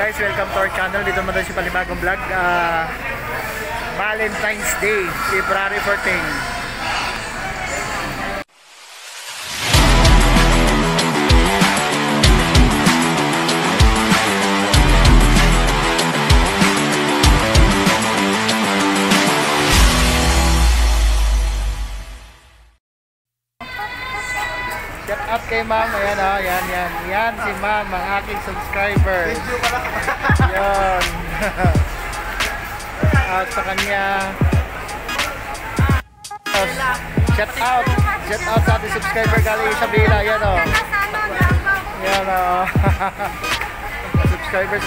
guys, welcome to our channel. Dito naman tayo sa panibagong vlog. Ah, Valentine's Day, February 14. Shout out kay ma'am. Ayan o, yan, yan. Yan si ma'am, ang aking subscriber. Yan. At sa kanya. Shout out. Shout out sa ating subscriber galing Isabela. Yan o. Yan o. Subscribers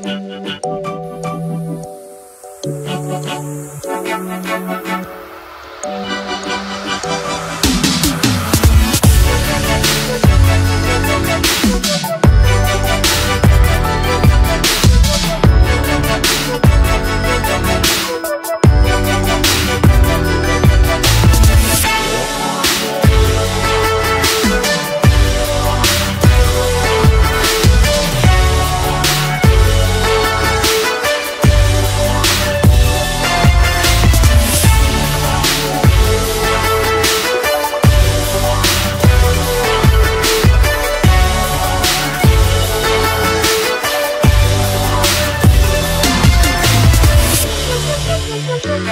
ko yan.